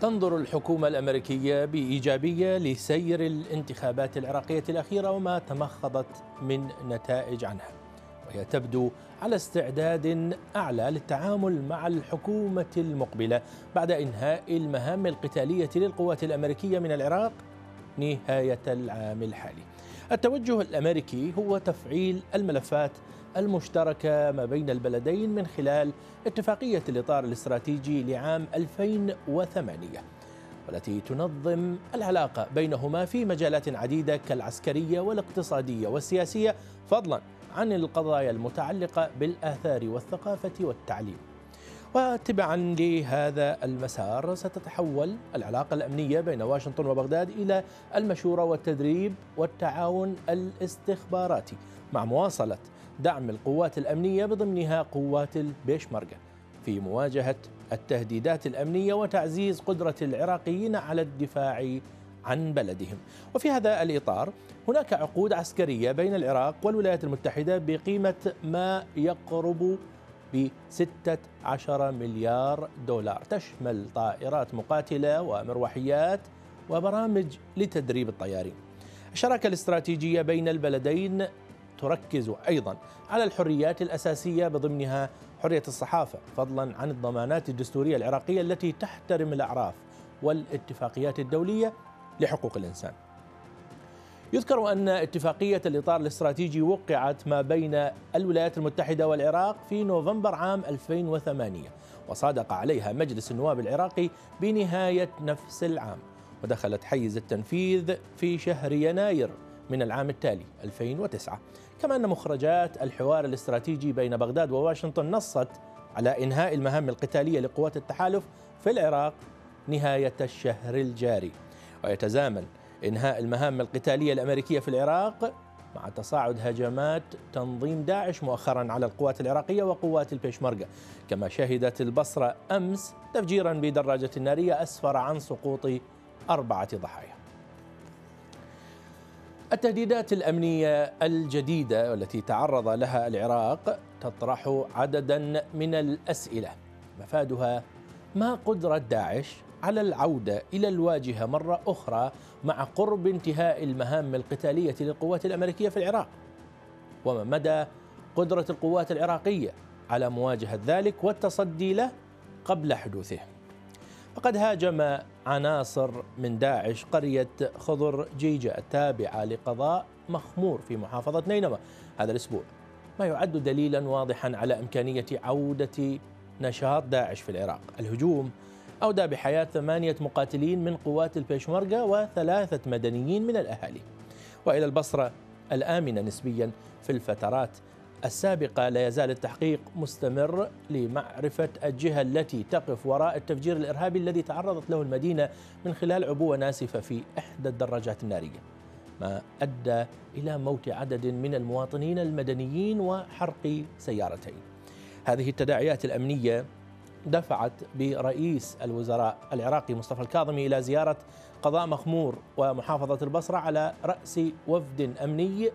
تنظر الحكومة الأمريكية بإيجابية لسير الانتخابات العراقية الأخيرة وما تمخضت من نتائج عنها. وهي تبدو على استعداد أعلى للتعامل مع الحكومة المقبلة بعد إنهاء المهام القتالية للقوات الأمريكية من العراق نهاية العام الحالي. التوجه الأمريكي هو تفعيل الملفات المشتركة ما بين البلدين من خلال اتفاقية الإطار الاستراتيجي لعام 2008 والتي تنظم العلاقة بينهما في مجالات عديدة كالعسكرية والاقتصادية والسياسية فضلا عن القضايا المتعلقة بالآثار والثقافة والتعليم. وتبعا لهذا المسار ستتحول العلاقة الأمنية بين واشنطن وبغداد إلى المشورة والتدريب والتعاون الاستخباراتي مع مواصلة دعم القوات الأمنية بضمنها قوات البيشمركة في مواجهة التهديدات الأمنية وتعزيز قدرة العراقيين على الدفاع عن بلدهم. وفي هذا الإطار هناك عقود عسكرية بين العراق والولايات المتحدة بقيمة ما يقرب ب 16 مليار دولار. تشمل طائرات مقاتلة ومروحيات وبرامج لتدريب الطيارين. الشراكة الاستراتيجية بين البلدين تركز أيضا على الحريات الأساسية بضمنها حرية الصحافة فضلا عن الضمانات الدستورية العراقية التي تحترم الأعراف والاتفاقيات الدولية لحقوق الإنسان. يذكر أن اتفاقية الإطار الاستراتيجي وقعت ما بين الولايات المتحدة والعراق في نوفمبر عام 2008 وصادق عليها مجلس النواب العراقي بنهاية نفس العام ودخلت حيز التنفيذ في شهر يناير من العام التالي 2009 كما أن مخرجات الحوار الاستراتيجي بين بغداد وواشنطن نصت على إنهاء المهام القتالية لقوات التحالف في العراق نهاية الشهر الجاري. ويتزامن إنهاء المهام القتالية الأمريكية في العراق مع تصاعد هجمات تنظيم داعش مؤخرا على القوات العراقية وقوات البيشمركة. كما شهدت البصرة أمس تفجيرا بدراجة نارية أسفر عن سقوط أربعة ضحايا. التهديدات الأمنية الجديدة والتي تعرض لها العراق تطرح عددا من الأسئلة. مفادها ما قدرة داعش على العودة إلى الواجهة مرة أخرى مع قرب انتهاء المهام القتالية للقوات الأمريكية في العراق؟ وما مدى قدرة القوات العراقية على مواجهة ذلك والتصدي له قبل حدوثه؟ فقد هاجم عناصر من داعش قرية خضر جيجة التابعة لقضاء مخمور في محافظة نينوى هذا الأسبوع. ما يعد دليلا واضحا على إمكانية عودة نشاط داعش في العراق. الهجوم أودى بحياة ثمانية مقاتلين من قوات البيشمركة وثلاثة مدنيين من الأهالي. وإلى البصرة الآمنة نسبيا في الفترات السابقة لا يزال التحقيق مستمر لمعرفة الجهة التي تقف وراء التفجير الإرهابي الذي تعرضت له المدينة من خلال عبوة ناسفة في إحدى الدراجات النارية. ما أدى إلى موت عدد من المواطنين المدنيين وحرق سيارتين. هذه التداعيات الأمنية دفعت برئيس الوزراء العراقي مصطفى الكاظمي إلى زيارة قضاء مخمور ومحافظة البصرة على رأس وفد أمني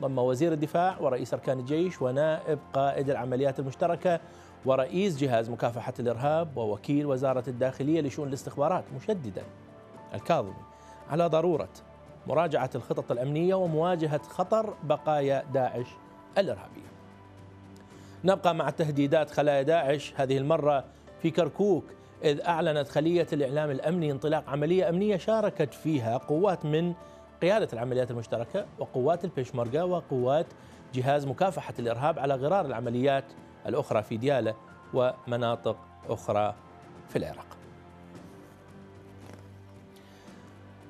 ضم وزير الدفاع ورئيس أركان الجيش ونائب قائد العمليات المشتركة ورئيس جهاز مكافحة الإرهاب ووكيل وزارة الداخلية لشؤون الاستخبارات مشددا. الكاظمي على ضرورة مراجعة الخطط الأمنية ومواجهة خطر بقايا داعش الإرهابية. نبقى مع تهديدات خلايا داعش. هذه المرة في كركوك إذ أعلنت خلية الإعلام الأمني انطلاق عملية أمنية شاركت فيها قوات من قيادة العمليات المشتركة وقوات البيشمركة وقوات جهاز مكافحة الإرهاب على غرار العمليات الأخرى في ديالى ومناطق أخرى في العراق.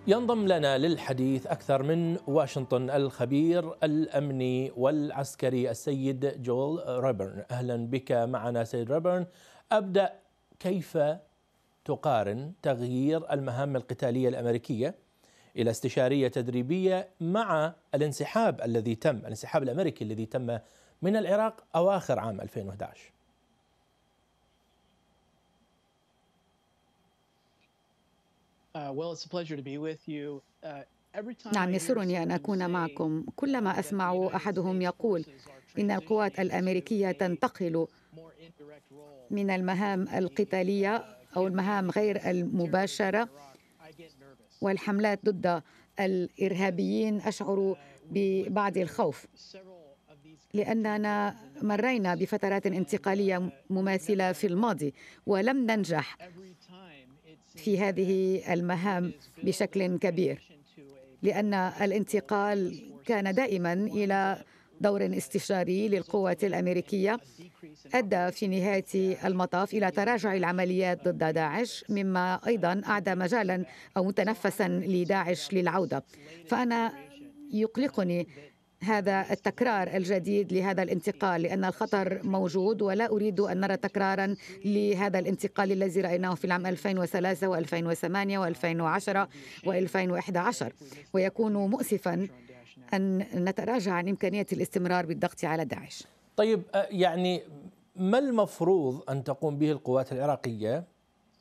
ينضم لنا للحديث أكثر من واشنطن الخبير الأمني والعسكري السيد جول ريبرن. أهلا بك معنا سيد ريبرن. أبدأ كيف تقارن تغيير المهام القتالية الأمريكية إلى استشارية تدريبية مع الانسحاب الذي تم الانسحاب الأمريكي الذي تم من العراق أواخر عام 2011 نعم يسرني أن أكون معكم. كلما أسمع أحدهم يقول إن القوات الأمريكية تنتقل من المهام القتالية أو المهام غير المباشرة والحملات ضد الإرهابيين أشعر ببعض الخوف لأننا مرينا بفترات انتقالية مماثلة في الماضي ولم ننجح في هذه المهام بشكل كبير لأن الانتقال كان دائما إلى دور استشاري للقوات الأمريكية أدى في نهاية المطاف إلى تراجع العمليات ضد داعش مما أيضا أعدى مجالا أو متنفسا لداعش للعودة. فأنا يقلقني هذا التكرار الجديد لهذا الانتقال لأن الخطر موجود ولا أريد أن نرى تكرارا لهذا الانتقال الذي رأيناه في العام 2003 و2008 و2010 و2011 ويكون مؤسفا أن نتراجع عن إمكانية الاستمرار بالضغط على داعش. طيب يعني ما المفروض أن تقوم به القوات العراقية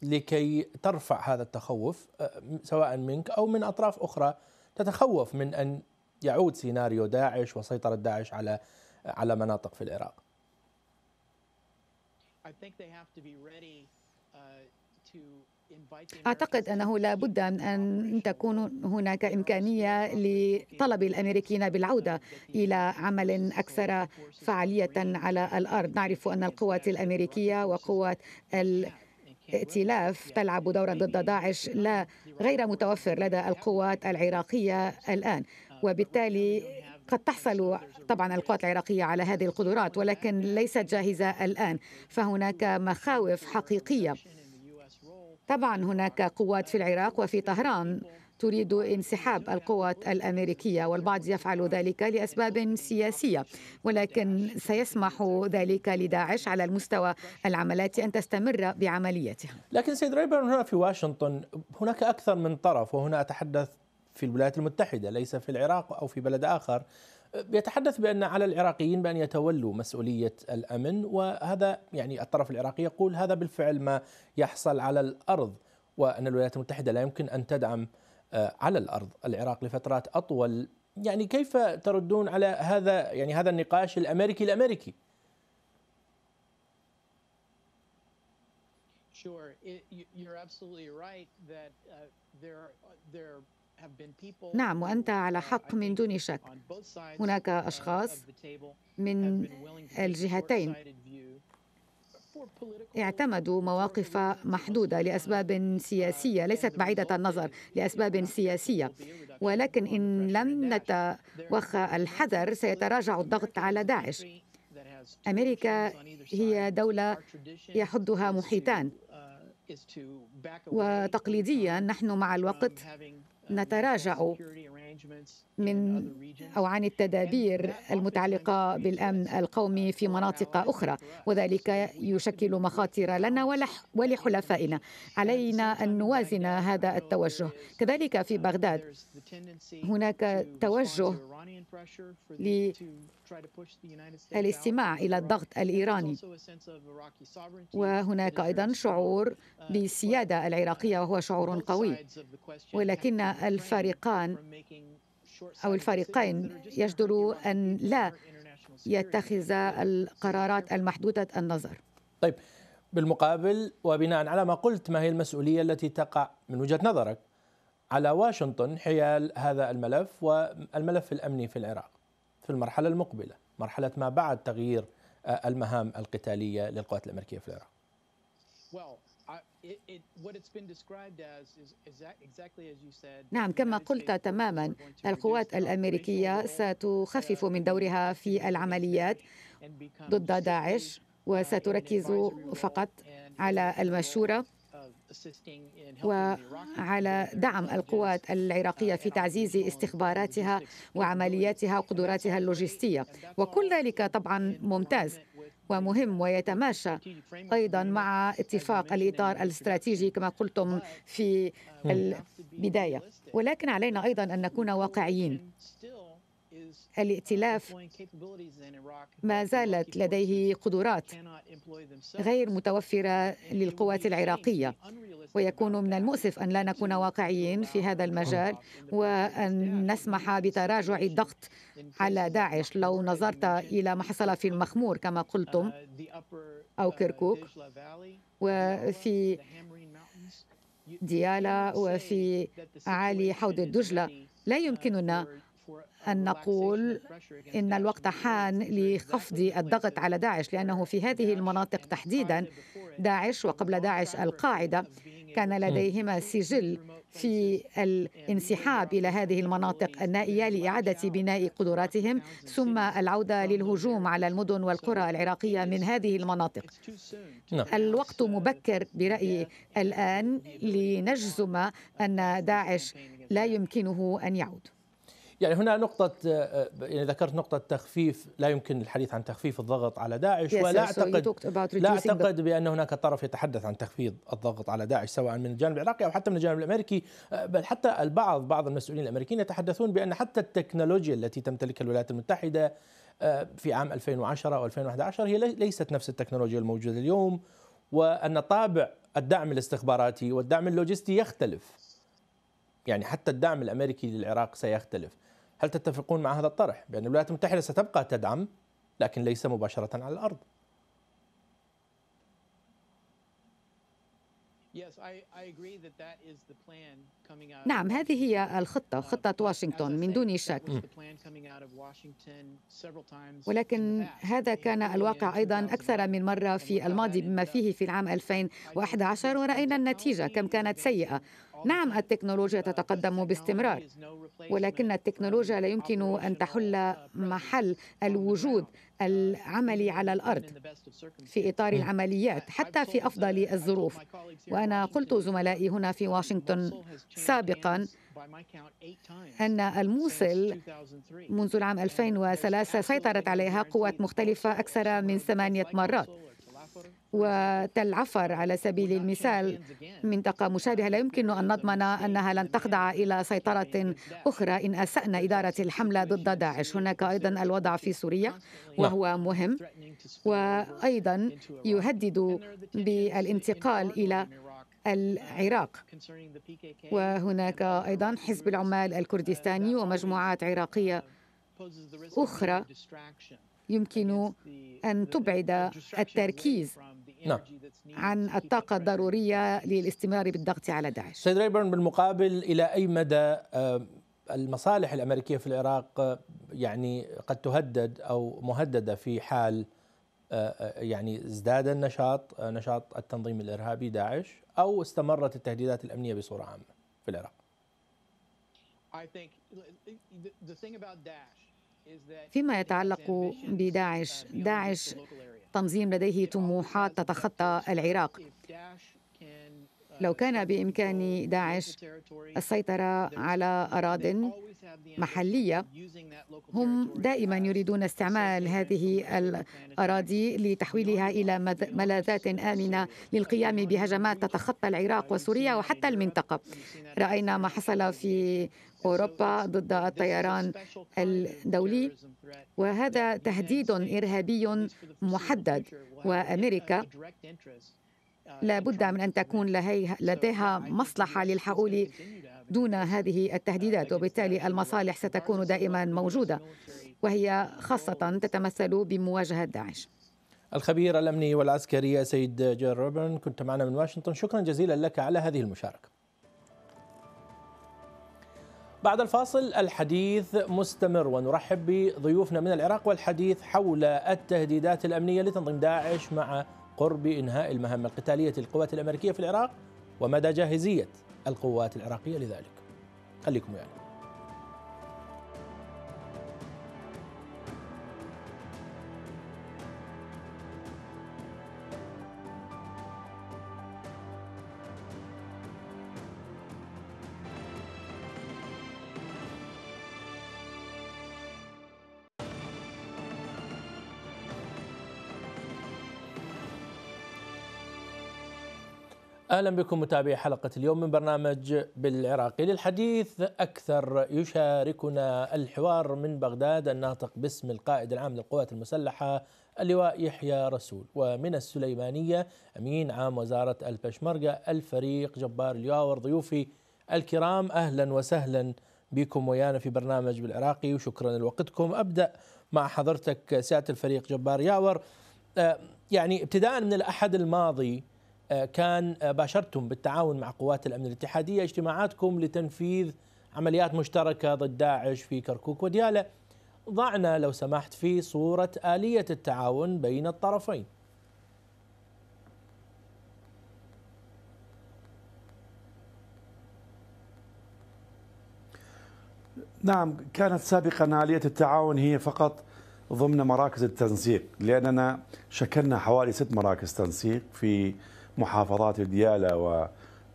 لكي ترفع هذا التخوف سواء منك أو من أطراف أخرى؟ تتخوف من أن يعود سيناريو داعش وسيطرة داعش على على مناطق في العراق؟ أعتقد أنه لا بد من أن تكون هناك إمكانية لطلب الأمريكيين بالعودة إلى عمل أكثر فعالية على الأرض. نعرف أن القوات الأمريكية وقوات الائتلاف تلعب دورا ضد داعش لا غير متوفر لدى القوات العراقية الآن وبالتالي قد تحصل طبعا القوات العراقية على هذه القدرات ولكن ليست جاهزة الآن فهناك مخاوف حقيقية. طبعا هناك قوات في العراق وفي طهران تريد انسحاب القوات الأمريكية والبعض يفعل ذلك لأسباب سياسية ولكن سيسمح ذلك لداعش على المستوى العملاتي أن تستمر بعمليتها. لكن سيد ريبر هنا في واشنطن هناك أكثر من طرف وهنا أتحدث في الولايات المتحدة ليس في العراق أو في بلد آخر يتحدث بأن على العراقيين بأن يتولوا مسؤولية الأمن وهذا يعني الطرف العراقي يقول هذا بالفعل ما يحصل على الأرض وأن الولايات المتحدة لا يمكن أن تدعم آه، على الأرض. العراق لفترات أطول. يعني كيف تردون على هذا يعني هذا النقاش الأمريكي الأمريكي؟ Sure, you're absolutely right that uh, there there نعم وأنت على حق من دون شك. هناك uh, أشخاص من الجهتين. اعتمدوا مواقف محدودة لأسباب سياسية ليست بعيدة النظر لأسباب سياسية. ولكن إن لم نتوخى الحذر سيتراجع الضغط على داعش. أمريكا هي دولة يحدها محيطان. uh, وتقليديا نحن مع الوقت نتراجع من أو عن التدابير المتعلقة بالأمن القومي في مناطق أخرى. وذلك يشكل مخاطر لنا ولحلفائنا. علينا أن نوازن هذا التوجه. كذلك في بغداد هناك توجه للاستماع إلى الضغط الإيراني. وهناك أيضا شعور بالسياده العراقية وهو شعور قوي. ولكن الفريقان أو الفريقين يجدر أن لا يتخذ القرارات المحدودة النظر. طيب بالمقابل وبناء على ما قلت ما هي المسؤولية التي تقع من وجهة نظرك؟ على واشنطن حيال هذا الملف والملف الأمني في العراق في المرحلة المقبلة مرحلة ما بعد تغيير المهام القتالية للقوات الأمريكية في العراق. نعم كما قلت تماما القوات الأمريكية ستخفف من دورها في العمليات ضد داعش وستركز فقط على المشورة وعلى دعم القوات العراقية في تعزيز استخباراتها وعملياتها وقدراتها اللوجستية. وكل ذلك طبعا ممتاز. ومهم ويتماشى. أيضا مع اتفاق الإطار الاستراتيجي كما قلتم في البداية. ولكن علينا أيضا أن نكون واقعيين. الائتلاف ما زالت لديه قدرات غير متوفرة للقوات العراقية. ويكون من المؤسف أن لا نكون واقعيين في هذا المجال وأن نسمح بتراجع الضغط على داعش لو نظرت إلى ما حصل في المخمور كما قلتم أو كركوك وفي ديالا وفي أعالي حوض الدجلة. لا يمكننا أن نقول إن الوقت حان لخفض الضغط على داعش لأنه في هذه المناطق تحديدا داعش وقبل داعش القاعدة كان لديهما سجل في الانسحاب إلى هذه المناطق النائية لإعادة بناء قدراتهم ثم العودة للهجوم على المدن والقرى العراقية من هذه المناطق. نعم. الوقت مبكر برأيي الآن لنجزم أن داعش لا يمكنه أن يعود. يعني هنا نقطة يعني ذكرت نقطة تخفيف لا يمكن الحديث عن تخفيف الضغط على داعش yes, ولا أعتقد لا أعتقد بأن هناك طرف يتحدث عن تخفيض الضغط على داعش سواء من الجانب العراقي أو حتى من الجانب الأمريكي. بل حتى البعض بعض المسؤولين الأمريكيين يتحدثون بأن حتى التكنولوجيا التي تمتلكها الولايات المتحدة في عام 2010 أو 2011 هي ليست نفس التكنولوجيا الموجودة اليوم وأن طابع الدعم الاستخباراتي والدعم اللوجستي يختلف. يعني حتى الدعم الأمريكي للعراق سيختلف. هل تتفقون مع هذا الطرح؟ بأن الولايات المتحدة ستبقى تدعم لكن ليس مباشرة على الأرض. نعم هذه هي الخطة خطة واشنطن من دون شك. ولكن هذا كان الواقع أيضا أكثر من مرة في الماضي بما فيه في العام 2011 ورأينا النتيجة كم كانت سيئة. نعم التكنولوجيا تتقدم باستمرار ولكن التكنولوجيا لا يمكن أن تحل محل الوجود العملي على الأرض في إطار العمليات حتى في أفضل الظروف. وأنا قلت زملائي هنا في واشنطن سابقا أن الموصل منذ العام 2003 سيطرت عليها قوات مختلفة أكثر من ثمانية مرات. وتل عفر على سبيل المثال. منطقة مشابهة لا يمكن أن نضمن أنها لن تخضع إلى سيطرة أخرى. إن أسأنا إدارة الحملة ضد داعش. هناك أيضا الوضع في سوريا وهو مهم وأيضا يهدد بالانتقال إلى العراق. وهناك أيضا حزب العمال الكردستاني ومجموعات عراقية أخرى يمكن أن تبعد التركيز نعم. عن الطاقة الضرورية للاستمرار بالضغط على داعش سيد ريبرن بالمقابل إلى أي مدى آه، المصالح الأمريكية في العراق آه، يعني قد تهدد أو مهددة في حال آه، يعني ازداد النشاط نشاط التنظيم الإرهابي داعش أو استمرت التهديدات الأمنية بصورة عامة في العراق فيما يتعلق بداعش. داعش تنظيم لديه طموحات تتخطى العراق. لو كان بإمكان داعش السيطرة على اراض محلية. هم دائما يريدون استعمال هذه الأراضي لتحويلها إلى ملاذات آمنة للقيام بهجمات تتخطى العراق وسوريا وحتى المنطقة. رأينا ما حصل في أوروبا ضد الطيران الدولي وهذا تهديد إرهابي محدد. وأمريكا لا بد من أن تكون لديها مصلحة للحقول دون هذه التهديدات وبالتالي المصالح ستكون دائما موجودة وهي خاصة تتمثل بمواجهة داعش. الخبير الأمني والعسكري سيد جير روبرن كنت معنا من واشنطن. شكرا جزيلا لك على هذه المشاركة. بعد الفاصل الحديث مستمر ونرحب بضيوفنا من العراق والحديث حول التهديدات الأمنية لتنظيم داعش مع قرب إنهاء المهمه القتالية للقوات الأمريكية في العراق ومدى جاهزية القوات العراقية لذلك. خليكم يعني. أهلا بكم متابعي حلقة اليوم من برنامج بالعراقي. للحديث أكثر يشاركنا الحوار من بغداد الناطق باسم القائد العام للقوات المسلحة اللواء يحيى رسول ومن السليمانية أمين عام وزارة البشمركة الفريق جبار الياور ضيوفي الكرام. أهلا وسهلا بكم ويانا في برنامج بالعراقي وشكرا لوقتكم. أبدأ مع حضرتك سيادة الفريق جبار ياور. آه، يعني ابتداء من الأحد الماضي كان آه، باشرتم بالتعاون مع قوات الأمن الاتحادية اجتماعاتكم لتنفيذ عمليات مشتركة ضد داعش في كركوك وديالة. ضعنا لو سمحت في صورة آلية التعاون بين الطرفين. نعم كانت سابقا آلية التعاون هي فقط ضمن مراكز التنسيق لأننا شكلنا حوالي ست مراكز تنسيق في محافظات ديالى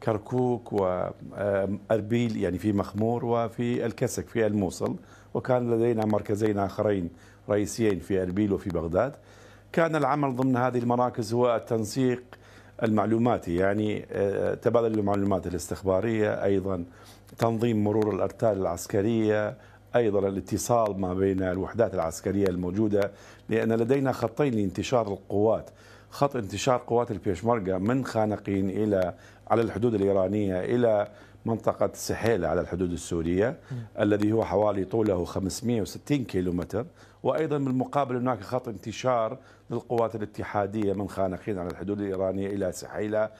وكركوك وأربيل يعني في مخمور وفي الكسك في الموصل. وكان لدينا مركزين آخرين رئيسيين في أربيل وفي بغداد. كان العمل ضمن هذه المراكز هو التنسيق المعلوماتي يعني آه، تبادل المعلومات الاستخبارية أيضا تنظيم مرور الأرتال العسكرية أيضا الاتصال ما بين الوحدات العسكرية الموجودة لأن لدينا خطين لانتشار القوات خط انتشار قوات البيشمركة من خانقين إلى على الحدود الإيرانية إلى منطقة سحيلة على الحدود السورية م. الذي هو حوالي طوله 560 كيلومتر وأيضا بالمقابل هناك خط انتشار للقوات الاتحادية من خانقين على الحدود الإيرانية إلى سحيلة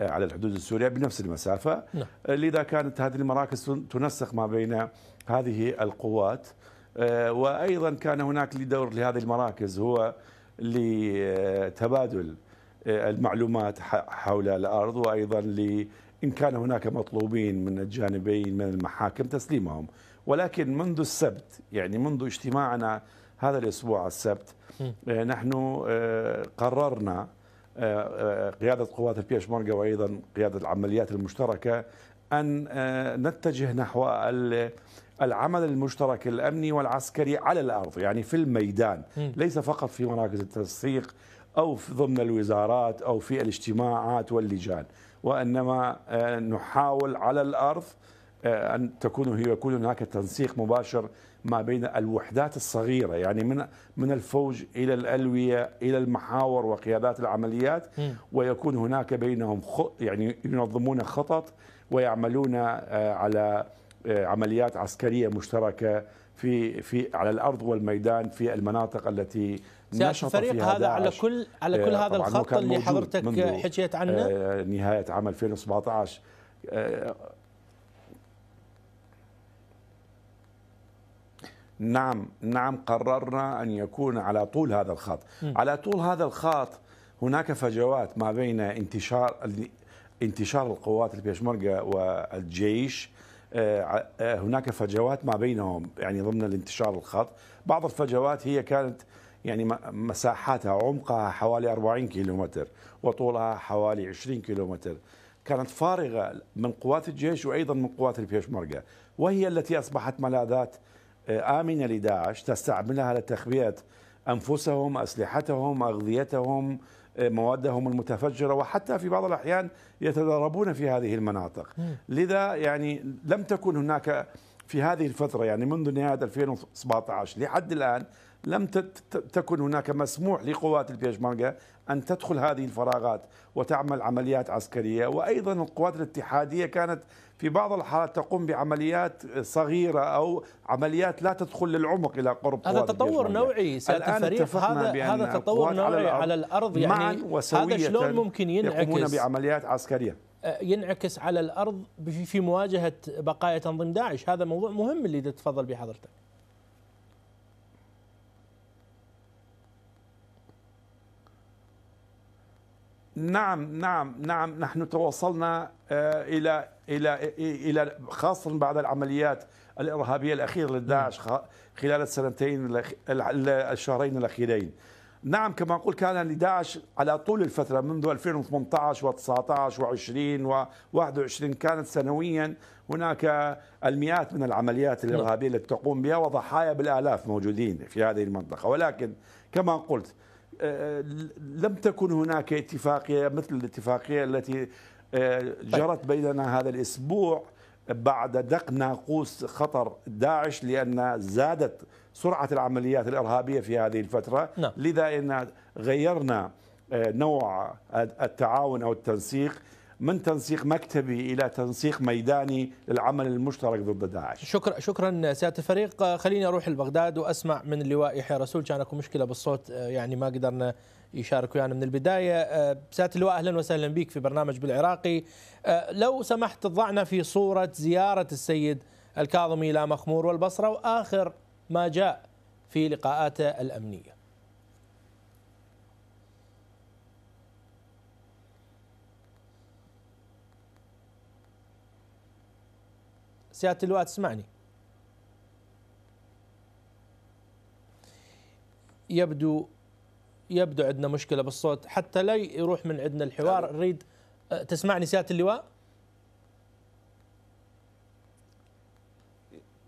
آه، على الحدود السورية بنفس المسافة نعم. آه، لذا كانت هذه المراكز تنسق ما بين هذه القوات آه، وأيضا كان هناك لدور لهذه المراكز هو لتبادل المعلومات حول الأرض وأيضا إن كان هناك مطلوبين من الجانبين من المحاكم تسليمهم. ولكن منذ السبت يعني منذ اجتماعنا هذا الأسبوع السبت نحن قررنا آه، آه، قيادة قوات البيشمركة وأيضا قيادة العمليات المشتركة أن آه، نتجه نحو العمل المشترك الأمني والعسكري على الأرض يعني في الميدان ليس فقط في مراكز التنسيق أو في ضمن الوزارات أو في الاجتماعات واللجان وإنما نحاول على الأرض أن تكون هي يكون هناك تنسيق مباشر ما بين الوحدات الصغيرة يعني من من الفوج إلى الألوية إلى المحاور وقيادات العمليات ويكون هناك بينهم يعني ينظمون خطط ويعملون آه، على آه، عمليات عسكرية مشتركة في في على الأرض والميدان في المناطق التي نشط الفريق فيها هذا على كل على كل آه، هذا الخط اللي حضرتك حكيت عنه؟ نهاية عام 2017 نعم نعم قررنا أن يكون على طول هذا الخط. م. على طول هذا الخط هناك فجوات ما بين انتشار انتشار القوات البيشمركة والجيش آه، آه، هناك فجوات ما بينهم يعني ضمن الانتشار الخط بعض الفجوات هي كانت يعني مساحاتها عمقها حوالي 40 كيلومتر وطولها حوالي 20 كيلومتر. كانت فارغة من قوات الجيش وأيضا من قوات البيشمركة وهي التي أصبحت ملاذات آمنة لداعش تستعملها لتخبئة أنفسهم أسلحتهم أغذيتهم موادهم المتفجرة وحتى في بعض الأحيان يتدربون في هذه المناطق. لذا يعني لم تكن هناك في هذه الفترة يعني منذ نهاية 2017 لحد الآن لم تكن هناك مسموح لقوات البيشمركة أن تدخل هذه الفراغات وتعمل عمليات عسكرية. وأيضا القوات الاتحادية كانت في بعض الحالات تقوم بعمليات صغيرة أو عمليات لا تدخل للعمق إلى قرب هذا تطور نوعي سيادة الفريق. هذا هذا تطور نوعي على, على الأرض يعني هذا شلون ممكن ينعكس؟ يقومون بعمليات عسكرية. أه، ينعكس على الأرض في مواجهة بقايا تنظيم داعش. هذا موضوع مهم اللي تتفضل به نعم نعم نعم نحن توصلنا آه، إلى إلى إلى خاصة بعد العمليات الإرهابية الأخيرة لداعش خلال السنتين الشهرين الأخيرين. نعم كما قلت كان لداعش على طول الفترة منذ 2018 و19 و20 و21 كانت سنويا هناك المئات من العمليات الإرهابية التي تقوم بها وضحايا بالآلاف موجودين في هذه المنطقة. ولكن كما قلت لم تكن هناك اتفاقية مثل الاتفاقية التي آه، جرت بيننا هذا الأسبوع بعد دق ناقوس خطر داعش لأن زادت سرعة العمليات الإرهابية في هذه الفترة نعم. لذا إن غيرنا آه، نوع التعاون أو التنسيق من تنسيق مكتبي إلى تنسيق ميداني للعمل المشترك ضد داعش. شكرا شكرا سيادة الفريق خليني أروح لبغداد وأسمع من اللواء يحيى رسول كان اكو مشكلة بالصوت يعني ما قدرنا يشارك ويانا من البداية سيادة اللواء أهلا وسهلا بك في برنامج بالعراقي لو سمحت تضعنا في صورة زيارة السيد الكاظمي إلى مخمور والبصرة وآخر ما جاء في لقاءاته الأمنية. سياده اللواء تسمعني يبدو يبدو عندنا مشكلة بالصوت. حتى لا يروح من عندنا الحوار. نريد أه، تسمعني سيادة اللواء؟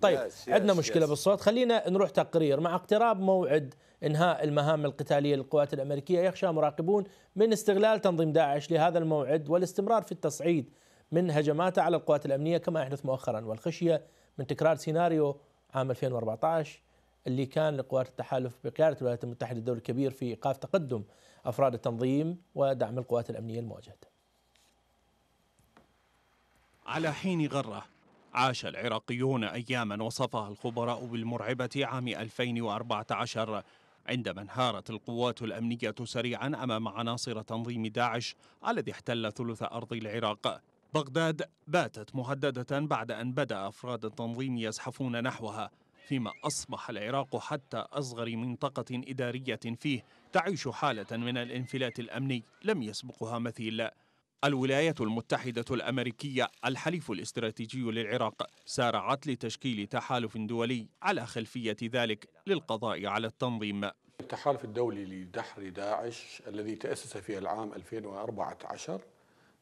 طيب عندنا مشكلة بالصوت. خلينا نروح تقرير. مع اقتراب موعد إنهاء المهام القتالية للقوات الأمريكية يخشى مراقبون من استغلال تنظيم داعش لهذا الموعد والاستمرار في التصعيد من هجماته على القوات الأمنية كما يحدث مؤخرا والخشية من تكرار سيناريو عام 2014 اللي كان لقوات التحالف بقيادة الولايات المتحدة الدول الكبير في إيقاف تقدم أفراد التنظيم ودعم القوات الأمنية المواجهه. على حين غرة عاش العراقيون اياما وصفها الخبراء بالمرعبة عام 2014 عندما انهارت القوات الأمنية سريعا أمام عناصر تنظيم داعش الذي احتل ثلث أرض العراق بغداد باتت مهددة بعد أن بدأ أفراد التنظيم يزحفون نحوها فيما أصبح العراق حتى أصغر منطقة إدارية فيه تعيش حالة من الانفلات الأمني لم يسبقها مثيل. الولايات المتحدة الأمريكية الحليف الاستراتيجي للعراق سارعت لتشكيل تحالف دولي على خلفية ذلك للقضاء على التنظيم. التحالف الدولي لدحر داعش الذي تأسس في العام 2014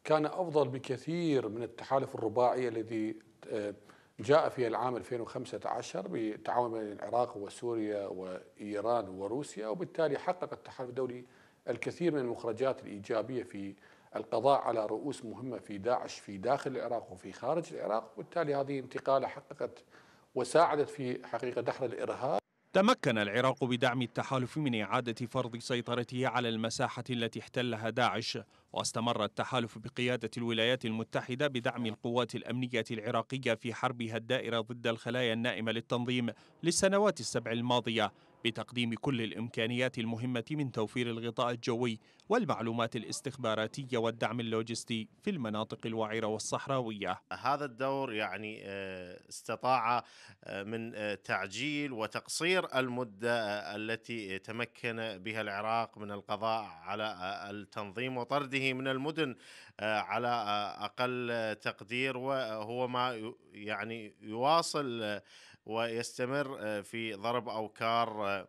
كان أفضل بكثير من التحالف الرباعي الذي آه، جاء في العام 2015 بالتعاون بين العراق وسوريا وإيران وروسيا وبالتالي حقق التحالف الدولي الكثير من المخرجات الإيجابية في القضاء على رؤوس مهمة في داعش في داخل العراق وفي خارج العراق وبالتالي هذه انتقالة حققت وساعدت في حقيقة دحر الإرهاب. تمكن العراق بدعم التحالف من إعادة فرض سيطرته على المساحة التي احتلها داعش واستمر التحالف بقيادة الولايات المتحدة بدعم القوات الأمنية العراقية في حربها الدائرة ضد الخلايا النائمة للتنظيم للسنوات السبع الماضية. بتقديم كل الإمكانيات المهمة من توفير الغطاء الجوي والمعلومات الاستخباراتية والدعم اللوجستي في المناطق الوعرة والصحراوية. هذا الدور يعني آه، استطاع آه، من آه، تعجيل وتقصير المدة التي تمكن بها العراق من القضاء على التنظيم وطرده من المدن على أقل تقدير وهو ما يعني يواصل ويستمر آه، في ضرب أوكار آه،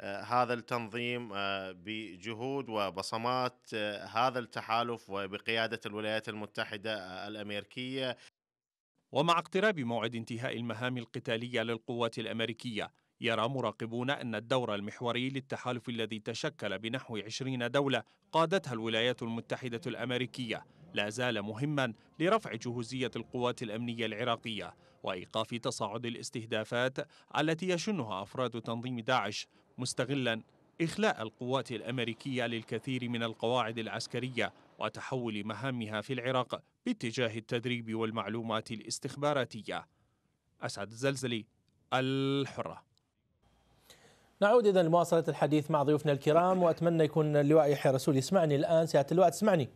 آه، هذا التنظيم بجهود وبصمات هذا التحالف وبقيادة الولايات المتحدة الأمريكية. ومع اقتراب موعد انتهاء المهام القتالية للقوات الأمريكية يرى مراقبون أن الدور المحوري للتحالف الذي تشكل بنحو 20 دولة قادتها الولايات المتحدة الأمريكية لا زال مهما لرفع جهوزية القوات الأمنية العراقية. وإيقاف تصاعد الاستهدافات التي يشنها أفراد تنظيم داعش مستغلا إخلاء القوات الأمريكية للكثير من القواعد العسكرية وتحول مهامها في العراق باتجاه التدريب والمعلومات الاستخباراتية. أسعد الزلزلي الحرة. نعود إذا لمواصلة الحديث مع ضيوفنا الكرام وأتمنى يكون اللواء يحيى رسول يسمعني. الآن سيادة اللواء تسمعني.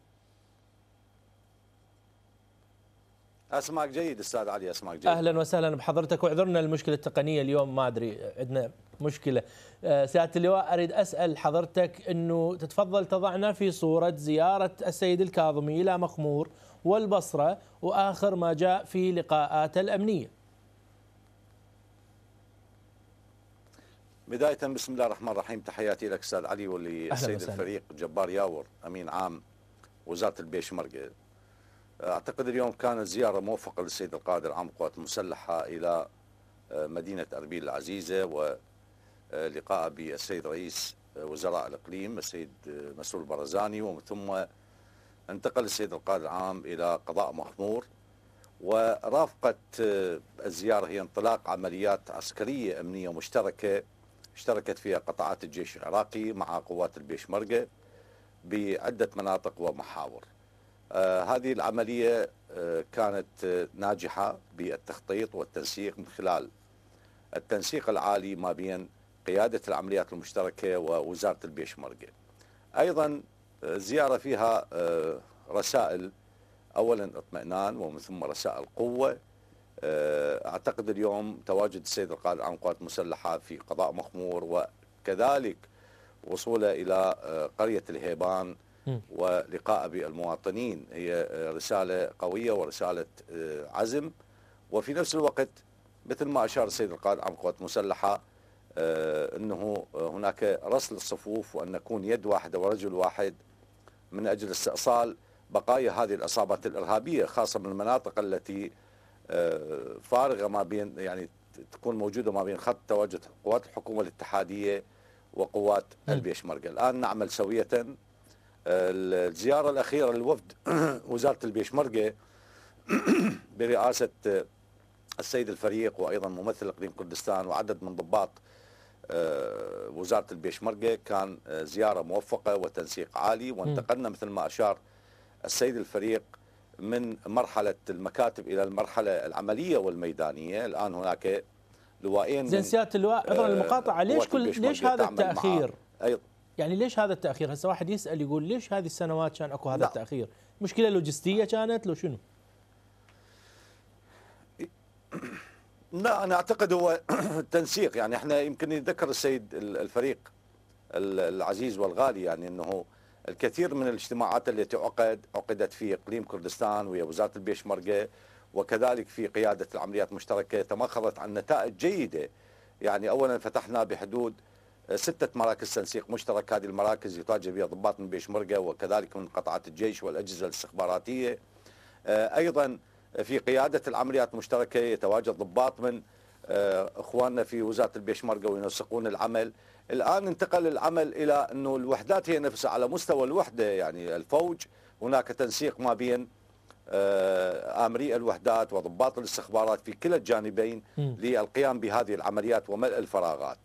اسمعك جيد أستاذ علي اسمعك جيد. أهلا وسهلا بحضرتك واعذرنا المشكلة التقنية اليوم ما أدري عندنا مشكلة. آه، سيادة اللواء أريد أسأل حضرتك إنه تتفضل تضعنا في صورة زيارة السيد الكاظمي إلى مخمور والبصرة وآخر ما جاء في لقاءاته الأمنية. بداية بسم الله الرحمن الرحيم. تحياتي لك أستاذ علي وللسيد الفريق جبار ياور. أمين عام وزارة البيشمركه أعتقد اليوم كانت زيارة موفقة للسيد القائد العام للقوات المسلحة إلى آه، مدينة أربيل العزيزة ولقاء بالسيد رئيس آه، وزراء الإقليم السيد آه، مسؤول البرزاني ومن ثم انتقل السيد القائد العام إلى قضاء مخمور ورافقت الزيارة هي انطلاق عمليات عسكرية أمنية مشتركة اشتركت فيها قطاعات الجيش العراقي مع قوات البيشمركة بعدة مناطق ومحاور. آه هذه العملية آه كانت ناجحة بالتخطيط والتنسيق من خلال التنسيق العالي ما بين قيادة العمليات المشتركة ووزارة البيشمركة أيضا زيارة فيها آه رسائل. أولا اطمئنان ومن ثم رسائل قوة. آه، أعتقد اليوم تواجد السيد القائد العام للقوات المسلحة في قضاء مخمور وكذلك وصوله إلى آه، قرية الهيبان ولقاء بالمواطنين. هي آه، رسالة قوية ورسالة عزم. وفي نفس الوقت مثل ما أشار السيد القائد العام للقوات المسلحة أنه هناك رسل الصفوف وأن نكون يد واحدة ورجل واحد من أجل استئصال بقايا هذه العصابات الإرهابية خاصة من المناطق التي آه، فارغة ما بين يعني تكون موجودة ما بين خط تواجد قوات الحكومة الاتحادية وقوات البيشمركة الآن نعمل سوية آه، الزيارة الأخيرة للوفد وزارة البيشمركة برئاسة آه، السيد الفريق وأيضا ممثل إقليم كردستان وعدد من ضباط وزارة البيشمركة كان زيارة موفقة وتنسيق عالي. وانتقلنا مثل ما أشار السيد الفريق من مرحلة المكاتب إلى المرحلة العملية والميدانية. الآن هناك لوائين زين سيادة اللواء عذرا آه، المقاطعة ليش كل ليش هذا التأخير؟ يعني ليش هذا التأخير؟ هسه واحد يسأل يقول ليش هذه السنوات كان أكو هذا لا. التأخير؟ مشكلة لوجستية كانت لو شنو؟ لا أنا أعتقد هو التنسيق يعني إحنا يمكن يتذكر السيد الفريق العزيز والغالي يعني إنه الكثير من الاجتماعات التي عقد عقدت في إقليم كردستان ويا وزارة البيشمركه وكذلك في قيادة العمليات المشتركه تمخضت عن نتائج جيدة يعني اولا فتحنا بحدود ستة مراكز تنسيق مشترك. هذه المراكز يتواجد بها ضباط من بيشمركه وكذلك من قطاعات الجيش والأجهزة الاستخباراتية. آه، أيضا في قيادة العمليات المشتركة يتواجد ضباط من آه، إخواننا في وزارة البيشمركه وينسقون العمل. الآن انتقل العمل إلى أنه الوحدات هي نفسها على مستوى الوحدة يعني الفوج. هناك تنسيق ما بين آه، آمري الوحدات وضباط الاستخبارات في كلا الجانبين للقيام بهذه العمليات وملء الفراغات.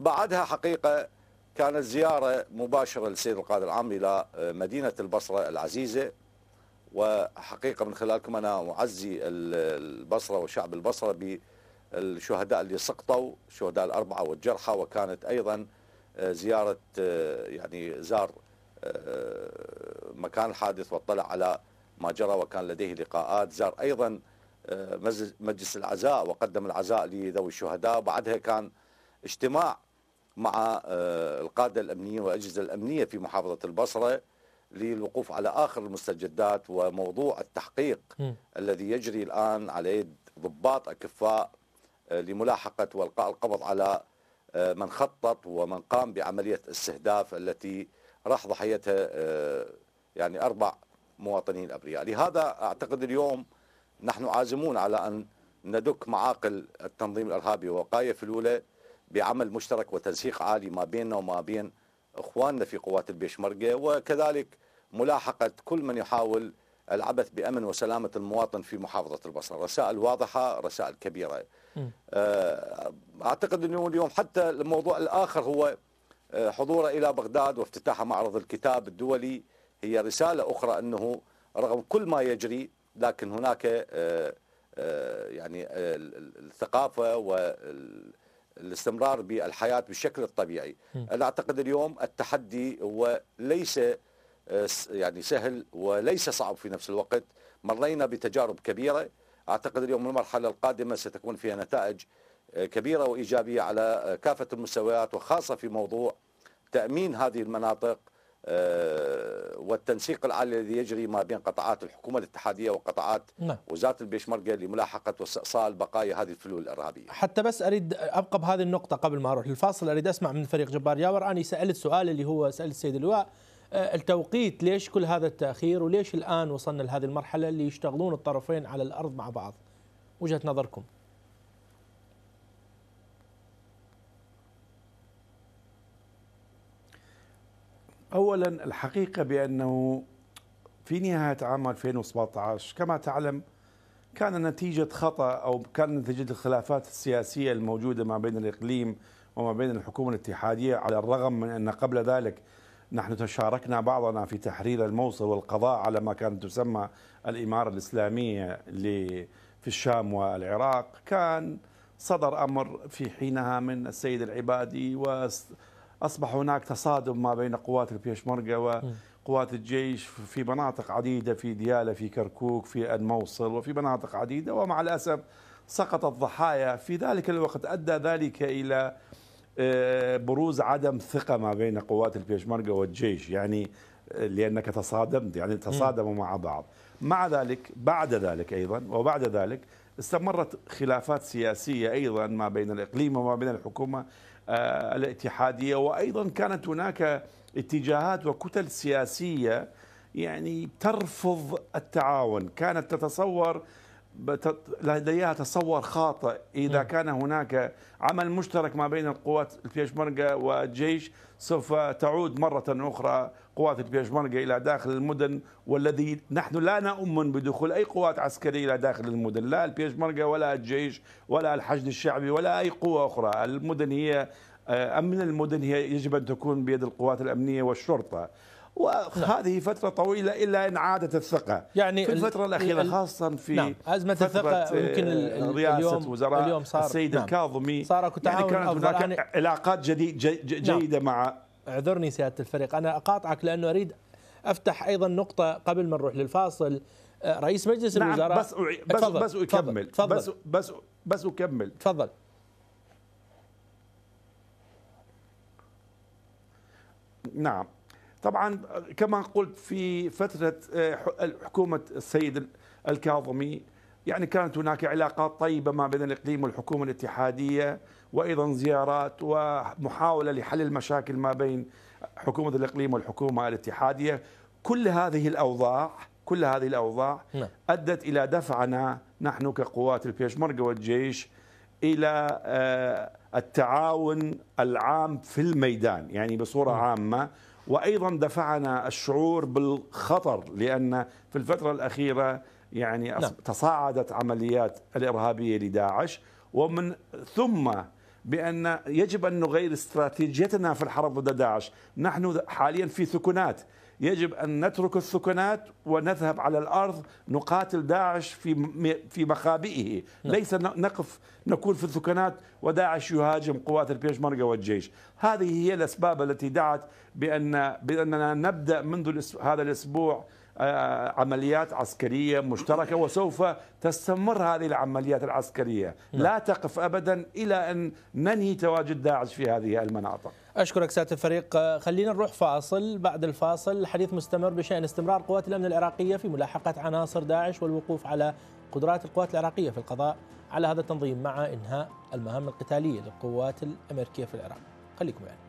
بعدها حقيقة كانت زيارة مباشرة للسيد القائد العام إلى آه، مدينة البصرة العزيزة. وحقيقة من خلالكم أنا معزي البصرة وشعب البصرة الشهداء اللي سقطوا الشهداء الأربعة والجرحى وكانت أيضا آه، زيارة آه، يعني زار مكان الحادث واطلع على ما جرى وكان لديه لقاءات. زار أيضا مجلس العزاء وقدم العزاء لذوي الشهداء. بعدها كان اجتماع مع القادة الأمنيين والأجهزة الأمنية في محافظة البصرة للوقوف على آخر المستجدات وموضوع التحقيق م. الذي يجري الآن على يد ضباط أكفاء لملاحقة وإلقاء القبض على آه، من خطط ومن قام بعملية استهداف التي راح ضحيتها آه، يعني أربع مواطنين أبرياء لهذا أعتقد اليوم نحن عازمون على أن ندك معاقل التنظيم الإرهابي ووقاية فلولة بعمل مشترك وتنسيق عالي ما بيننا وما بين إخواننا في قوات البيشمركة وكذلك ملاحقة كل من يحاول العبث بأمن وسلامة المواطن في محافظة البصرة. رسائل واضحة رسائل كبيرة. آه، أعتقد أنه اليوم حتى الموضوع الآخر هو آه، حضوره إلى بغداد وافتتاح معرض الكتاب الدولي. هي رسالة أخرى أنه رغم كل ما يجري لكن هناك آه، يعني الثقافة والاستمرار بالحياة بالشكل الطبيعي. أنا أعتقد اليوم التحدي هو ليس يعني سهل وليس صعب في نفس الوقت. مرينا بتجارب كبيرة. أعتقد اليوم المرحلة القادمة ستكون فيها نتائج آه، كبيرة وإيجابية على آه، كافة المستويات وخاصة في موضوع تأمين هذه المناطق آه، والتنسيق العالي الذي يجري ما بين قطاعات الحكومة الاتحادية وقطاعات نعم. وزارة البيشمركة لملاحقة واستئصال بقايا هذه الفلول الإرهابية. حتى بس أريد أبقى بهذه النقطة قبل ما أروح. للفاصل أريد أسمع من فريق جبار ياور. أنا سألت سؤال اللي هو سأل السيد اللواء آه، التوقيت ليش كل هذا التأخير وليش الآن وصلنا لهذه المرحلة اللي يشتغلون الطرفين على الأرض مع بعض؟ وجهة نظركم. أولا الحقيقة بأنه في نهاية عام 2017 كما تعلم كان نتيجة خطأ أو كان نتيجة الخلافات السياسية الموجودة ما بين الإقليم وما بين الحكومة الاتحادية على الرغم من أن قبل ذلك نحن تشاركنا بعضنا في تحرير الموصل والقضاء على ما كانت تسمى الإمارة الإسلامية في الشام والعراق. كان صدر أمر في حينها من السيد العبادي وأصبح هناك تصادم ما بين قوات البيشمركة وقوات الجيش في مناطق عديدة في ديالى في كركوك في الموصل وفي مناطق عديدة ومع الأسف سقطت ضحايا. في ذلك الوقت أدى ذلك إلى آه، بروز عدم ثقة ما بين قوات البيشمركة والجيش. يعني آه، لأنك تصادمت يعني تصادموا مع بعض. مع ذلك بعد ذلك أيضا وبعد ذلك استمرت خلافات سياسية أيضا ما بين الإقليم وما بين الحكومة آه، الاتحادية. وأيضا كانت هناك اتجاهات وكتل سياسية يعني ترفض التعاون. كانت تتصور لديها تصور خاطئ. إذا كان هناك عمل مشترك ما بين القوات البيشمركة والجيش سوف تعود مرة أخرى قوات البيشمركة إلى داخل المدن والذي نحن لا نؤمن بدخول أي قوات عسكرية إلى داخل المدن. لا البيشمركة ولا الجيش ولا الحشد الشعبي ولا أي قوة أخرى. المدن هي آه، أمن المدن هي يجب أن تكون بيد القوات الأمنية والشرطة. وهذه فترة طويلة إلا أن عادت الثقة. يعني في الفترة الأخيرة خاصة في نعم أزمة الثقة يمكن رئاسة اليوم وزراء اليوم صار السيد نعم. الكاظمي. صار يعني كانت هناك يعني علاقات جديد جيدة نعم. مع اعذرني سيادة الفريق. أنا أقاطعك لأنه أريد أفتح أيضا نقطة قبل ما نروح للفاصل. آه، رئيس مجلس نعم الوزراء بس بس بس أكمل تفضل. بس بس بس أكمل. تفضل. نعم. طبعا كما قلت في فترة آه، حكومة السيد الكاظمي يعني كانت هناك علاقات طيبة ما بين الإقليم والحكومة الاتحادية وأيضا زيارات ومحاولة لحل المشاكل ما بين حكومة الإقليم والحكومة الاتحادية كل هذه الأوضاع كل هذه الأوضاع نعم. أدت إلى دفعنا نحن كقوات البيشمركة والجيش إلى آه، التعاون العام في الميدان يعني بصورة نعم. عامة وأيضا دفعنا الشعور بالخطر لأن في الفترة الأخيرة يعني نعم. تصاعدت عمليات الإرهابية لداعش ومن ثم بأن يجب أن نغير استراتيجيتنا في الحرب ضد داعش، نحن حاليا في ثكنات يجب أن نترك السكنات ونذهب على الأرض نقاتل داعش في في مخابئه نعم. ليس نقف نكون في الثكنات وداعش يهاجم قوات البيشمركة والجيش هذه هي الأسباب التي دعت بأن بأننا نبدأ منذ هذا الأسبوع عمليات عسكرية مشتركة وسوف تستمر هذه العمليات العسكرية. نعم. لا تقف أبدا إلى أن ننهي تواجد داعش في هذه المناطق. أشكرك سيادة الفريق. خلينا نروح فاصل. بعد الفاصل الحديث مستمر بشأن استمرار قوات الأمن العراقية في ملاحقة عناصر داعش والوقوف على قدرات القوات العراقية في القضاء. على هذا التنظيم مع إنهاء المهام القتالية للقوات الأمريكية في العراق. خليكم يعني.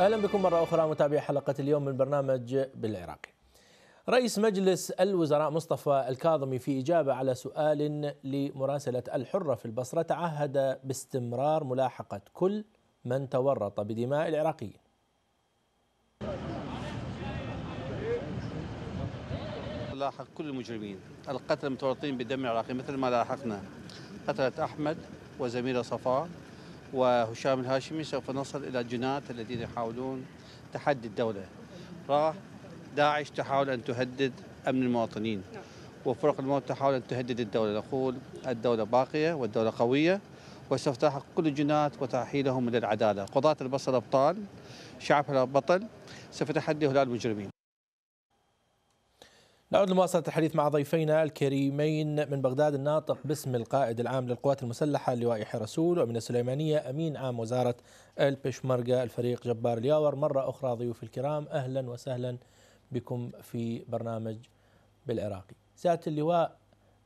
أهلا بكم مرة أخرى متابعي حلقة اليوم من برنامج بالعراقي. رئيس مجلس الوزراء مصطفى الكاظمي في إجابة على سؤال لمراسلة الحرة في البصرة تعهد باستمرار ملاحقة كل من تورط بدماء العراقيين. لاحق كل المجرمين القتل المتورطين بدم العراقي مثل ما لاحقنا قتلة أحمد وزميله صفاء وهشام الهاشمي سوف نصل إلى جنات الذين يحاولون تحدي الدولة. راح داعش تحاول أن تهدد أمن المواطنين وفرق الموت تحاول أن تهدد الدولة. نقول الدولة باقية والدولة قوية وسوف تحقق كل الجنات وتحيلهم إلى العدالة. قضاة البصر أبطال شعبها بطل سوف تحدي هؤلاء المجرمين. نعود لمواصلة الحديث مع ضيفينا الكريمين من بغداد الناطق باسم القائد العام للقوات المسلحة اللواء يحيى رسول ومن السليمانية أمين عام وزارة البشمركة الفريق جبار الياور. مرة أخرى ضيوف الكرام أهلا وسهلا بكم في برنامج بالعراقي. سيادة اللواء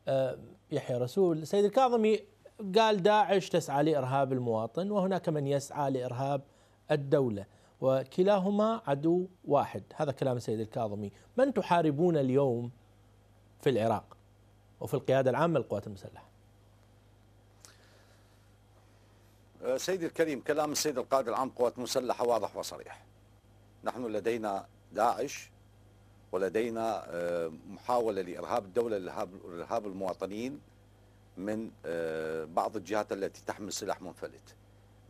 آه، يحيى رسول. سيد الكاظمي قال داعش تسعى لإرهاب المواطن وهناك من يسعى لإرهاب الدولة. وكلاهما عدو واحد. هذا كلام السيد الكاظمي. من تحاربون اليوم في العراق وفي القيادة العامة للقوات المسلحة؟ أه، سيدي الكريم كلام السيد القائد العام للقوات المسلحة واضح وصريح. نحن لدينا داعش ولدينا أه، محاولة لإرهاب الدولة لإرهاب المواطنين من أه، بعض الجهات التي تحمل سلاح منفلت.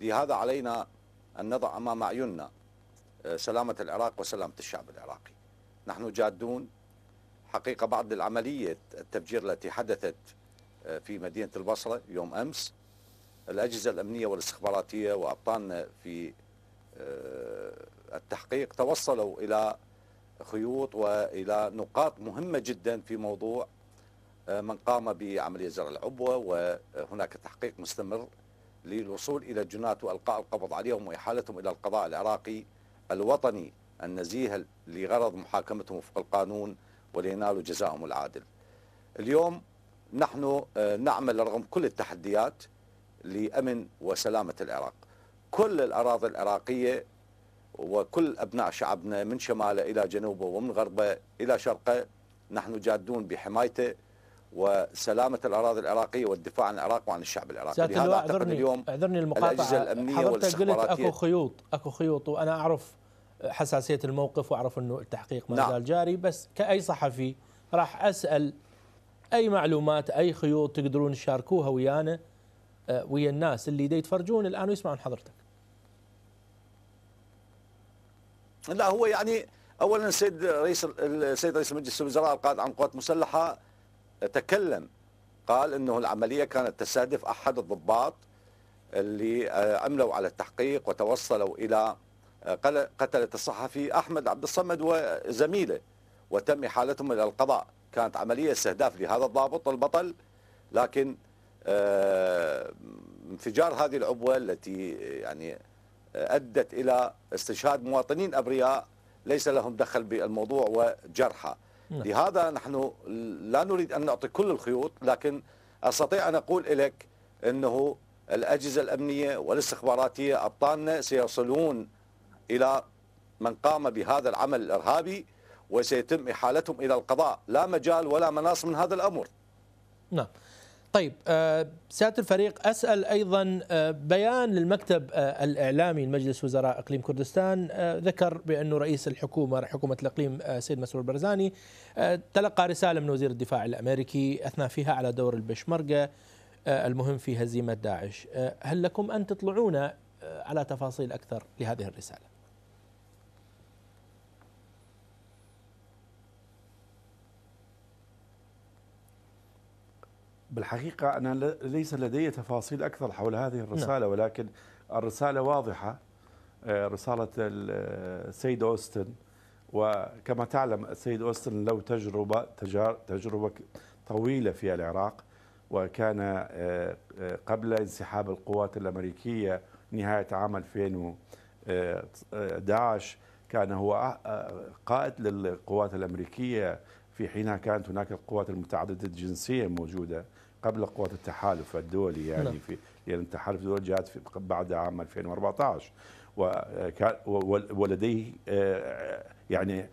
لهذا علينا أن نضع أمام أعيننا سلامة العراق وسلامة الشعب العراقي. نحن جادون حقيقة بعد العملية التفجير التي حدثت في مدينة البصرة يوم أمس. الأجهزة الأمنية والاستخباراتية وأبطالنا في آه، التحقيق توصلوا إلى خيوط وإلى نقاط مهمة جدا في موضوع آه، من قام بعملية زرع العبوة. وهناك تحقيق مستمر للوصول إلى الجنات وإلقاء القبض عليهم وإحالتهم إلى القضاء العراقي. الوطني النزيه لغرض محاكمتهم وفق القانون ولينالوا جزاءهم العادل. اليوم نحن آه، نعمل رغم كل التحديات لأمن وسلامة العراق. كل الأراضي العراقية وكل أبناء شعبنا من شماله إلى جنوبه ومن غربه إلى شرقه نحن جادون بحمايته وسلامة الأراضي العراقية والدفاع عن العراق وعن الشعب العراقي. لهذا أعتقد اليوم أعذرني المقاطعة. الأجهزة الأمنية حضرتك قلت أكو خيوط أكو خيوط وأنا أعرف حساسية الموقف وأعرف أنه التحقيق ما نعم. زال جاري بس كأي صحفي راح أسأل أي معلومات أي خيوط تقدرون تشاركوها ويانا آه، ويا الناس اللي دا يتفرجون الآن ويسمعون حضرتك لا هو يعني اولا السيد رئيس السيد رئيس مجلس الوزراء القائد عن القوات المسلحه تكلم قال إنه العملية كانت تستهدف أحد الضباط اللي آه، عملوا على التحقيق وتوصلوا إلى قتلة الصحفي أحمد عبد الصمد وزميله وتم إحالتهم إلى القضاء كانت عملية استهداف لهذا الضابط البطل لكن آه، انفجار هذه العبوة التي يعني أدت إلى استشهاد مواطنين أبرياء ليس لهم دخل بالموضوع وجرحى نعم. لهذا نحن لا نريد أن نعطي كل الخيوط لكن أستطيع أن أقول لك أنه الأجهزة الأمنية والاستخباراتية أبطالنا سيصلون إلى من قام بهذا العمل الإرهابي وسيتم إحالتهم إلى القضاء. لا مجال ولا مناص من هذا الأمر. نعم. طيب آه، سيادة الفريق أسأل أيضا آه، بيان للمكتب آه، الإعلامي لمجلس وزراء إقليم كردستان ذكر بانه رئيس الحكومة حكومة الإقليم سيد مسرور برزاني تلقى رسالة من وزير الدفاع الأمريكي اثنى فيها على دور البشمركة المهم في هزيمة داعش. هل لكم أن تطلعون على تفاصيل أكثر لهذه الرسالة؟ بالحقيقة أنا ليس لدي تفاصيل أكثر حول هذه الرسالة نعم. ولكن الرسالة واضحة آه، رسالة السيد أوستن وكما تعلم السيد أوستن له تجربة تجربة طويلة في العراق وكان آه، آه، قبل انسحاب القوات الأمريكية نهاية عام 2011 كان هو قائد للقوات الأمريكية في حينها كانت هناك القوات المتعددة الجنسية موجودة قبل قوات التحالف الدولي يعني نعم. في يعني التحالف الدولي جاءت في بعد عام 2014 ولديه آه، يعني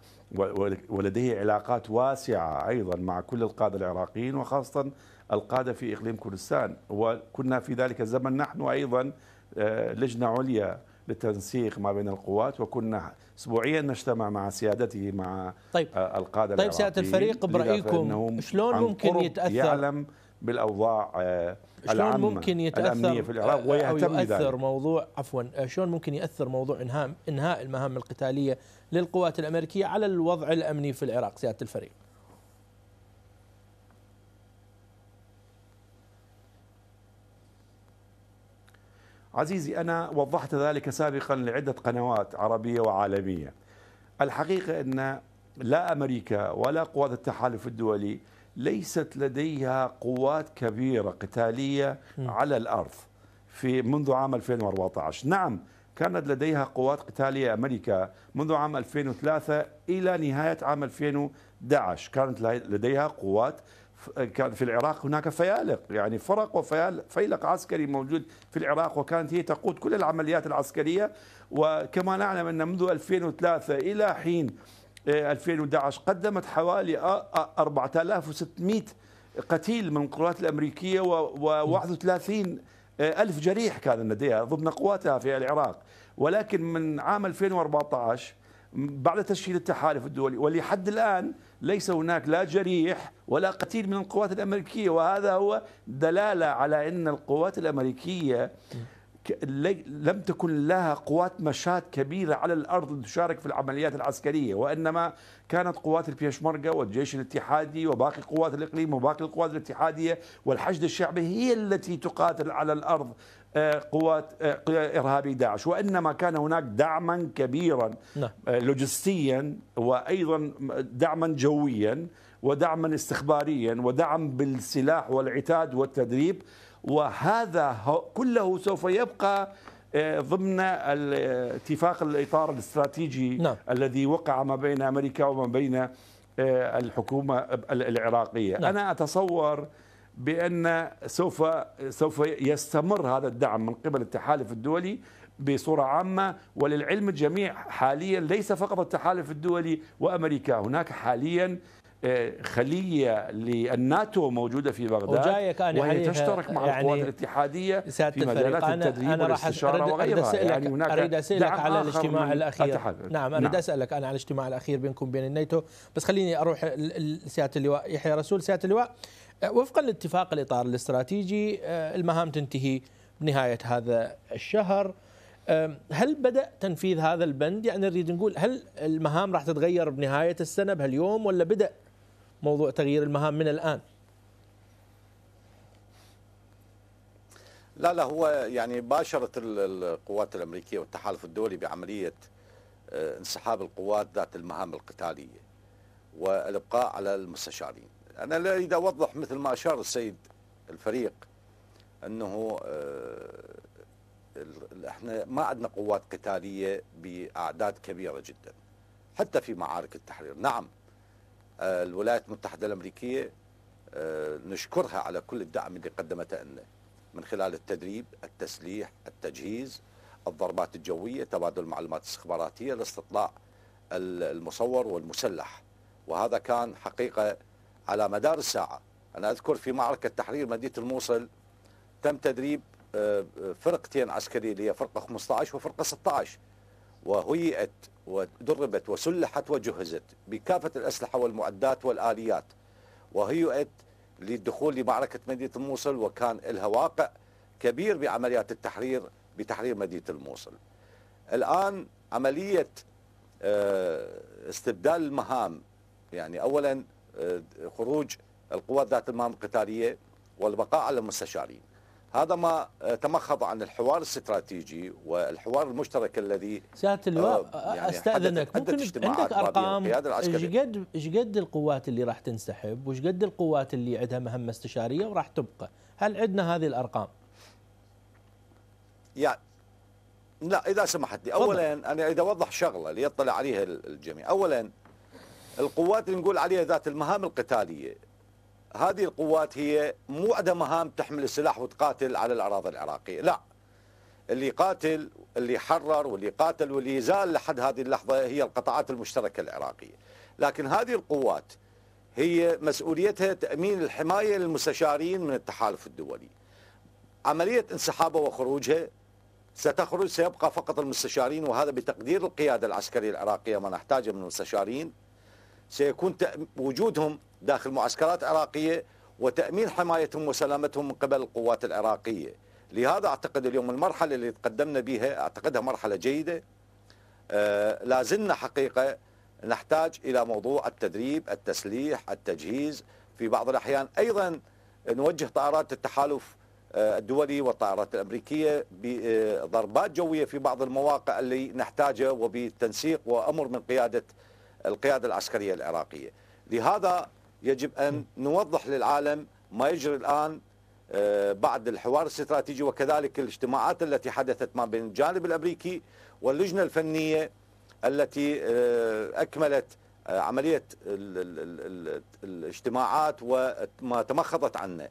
ولديه علاقات واسعة أيضا مع كل القادة العراقيين وخاصة القادة في إقليم كردستان وكنا في ذلك الزمن نحن أيضا آه، لجنة عليا للتنسيق ما بين القوات وكنا اسبوعيا نجتمع مع سيادته مع طيب. آه، القادة طيب سيادة الفريق برأيكم شلون ممكن يتأثر يعلم بالأوضاع آه، شلون ممكن يتأثر؟ في العراق آه، ويهتم أو يؤثر موضوع عفوا شلون ممكن يأثر موضوع إنهاء إنهاء المهام القتالية للقوات الأمريكية على الوضع الأمني في العراق؟ سيادة الفريق. عزيزي أنا وضحت ذلك سابقا لعدة قنوات عربية وعالمية. الحقيقة أن لا أمريكا ولا قوات التحالف الدولي ليست لديها قوات كبيرة قتالية على الأرض في منذ عام 2014 نعم كانت لديها قوات قتالية أمريكا منذ عام 2003 إلى نهاية عام 2011 كانت لديها قوات كان في العراق هناك فيالق يعني فرق وفيلق عسكري موجود في العراق وكانت هي تقود كل العمليات العسكرية. وكما نعلم أن منذ 2003 إلى حين 2011 قدمت حوالي 4600 قتيل من القوات الأمريكية و31 ألف جريح كان لديها ضمن قواتها في العراق. ولكن من عام 2014 بعد تشكيل التحالف الدولي ولحد الآن ليس هناك لا جريح ولا قتيل من القوات الأمريكية وهذا هو دلالة على أن القوات الأمريكية لم تكن لها قوات مشاة كبيرة على الأرض تشارك في العمليات العسكرية وإنما كانت قوات البيشمركة والجيش الاتحادي وباقي قوات الإقليم وباقي القوات الاتحادية والحشد الشعبي هي التي تقاتل على الأرض آه، قوات آه، إرهابي داعش وإنما كان هناك دعما كبيرا نعم. آه، لوجستيا وأيضا دعما جويا ودعما استخباريا ودعم بالسلاح والعتاد والتدريب وهذا كله سوف يبقى آه، ضمن اتفاق الإطار الاستراتيجي نعم. الذي وقع ما بين أمريكا وما بين آه، الحكومة العراقية نعم. أنا أتصور بأن سوف سوف يستمر هذا الدعم من قبل التحالف الدولي بصورة عامة وللعلم الجميع حاليا ليس فقط التحالف الدولي وأمريكا هناك حاليا خلية للناتو موجودة في بغداد وجايك أنا وهي تشترك مع يعني القوات الاتحادية في مجالات التدريب أنا والاستشارة وغيرها. يعني هناك أريد أسألك على الاجتماع الأخير. نعم أريد نعم. أسألك أنا على الاجتماع الأخير بينكم بين الناتو. بس خليني أروح لسيادة اللواء يحيى رسول. سيادة اللواء وفقا لاتفاق الإطار الاستراتيجي آه، المهام تنتهي بنهايه هذا الشهر. هل بدأ تنفيذ هذا البند؟ يعني نريد نقول هل المهام راح تتغير بنهاية السنة بهاليوم ولا بدأ موضوع تغيير المهام من الآن. لا لا هو يعني باشرت القوات الأمريكية والتحالف الدولي بعملية آه، انسحاب القوات ذات المهام القتالية والإبقاء على المستشارين. أنا لا أريد أوضح مثل ما أشار السيد الفريق أنه آه، إحنا ما عندنا قوات قتالية بأعداد كبيرة جدا حتى في معارك التحرير. نعم الولايات المتحدة الأمريكية آه، نشكرها على كل الدعم اللي قدمته لنا من خلال التدريب التسليح التجهيز الضربات الجوية تبادل المعلومات الاستخباراتية لاستطلاع المصور والمسلح. وهذا كان حقيقة على مدار الساعة. أنا أذكر في معركة تحرير مدينة الموصل تم تدريب آه، فرقتين عسكرية اللي هي فرقة 15 وفرقة 16 وهيئت ودربت وسلحت وجهزت بكافة الأسلحة والمعدات والآليات. وهيئت للدخول لمعركة مدينة الموصل وكان لها واقع كبير بعمليات التحرير بتحرير مدينة الموصل. الآن عملية آه، استبدال المهام يعني أولا آه، خروج القوات ذات المهام القتالية والبقاء على المستشارين. هذا ما تمخض عن الحوار الاستراتيجي والحوار المشترك الذي سيادة اللواء آه يعني أستاذنك ممكن عندك أرقام؟ إيش قد إيش قد القوات اللي راح تنسحب؟ وإيش قد القوات اللي عندها مهمة استشارية وراح تبقى؟ هل عندنا هذه الأرقام؟ يعني لا إذا سمحت لي اولا أنا اريد اوضح شغلة ليطلع عليها الجميع. اولا القوات اللي نقول عليها ذات المهام القتالية هذه القوات هي مو عندها مهام تحمل السلاح وتقاتل على الأراضي العراقية لا. اللي قاتل اللي حرر واللي قاتل واللي يزال لحد هذه اللحظة هي القطاعات المشتركة العراقية. لكن هذه القوات هي مسؤوليتها تأمين الحماية للمستشارين من التحالف الدولي. عملية انسحابها وخروجها ستخرج سيبقى فقط المستشارين وهذا بتقدير القيادة العسكرية العراقية ما نحتاجه من المستشارين. سيكون وجودهم داخل معسكرات عراقية وتأمين حمايتهم وسلامتهم من قبل القوات العراقية. لهذا أعتقد اليوم المرحلة اللي تقدمنا بها أعتقدها مرحلة جيدة. آه لازلنا حقيقة نحتاج إلى موضوع التدريب التسليح التجهيز. في بعض الأحيان أيضا نوجه طائرات التحالف آه، الدولي والطائرات الأمريكية بضربات جوية في بعض المواقع اللي نحتاجها وبالتنسيق وأمر من قيادة القيادة العسكرية العراقية. لهذا يجب أن نوضح للعالم ما يجري الآن آه، بعد الحوار الاستراتيجي وكذلك الاجتماعات التي حدثت ما بين الجانب الأمريكي واللجنة الفنية التي آه، أكملت عملية الاجتماعات وما تمخضت عنه.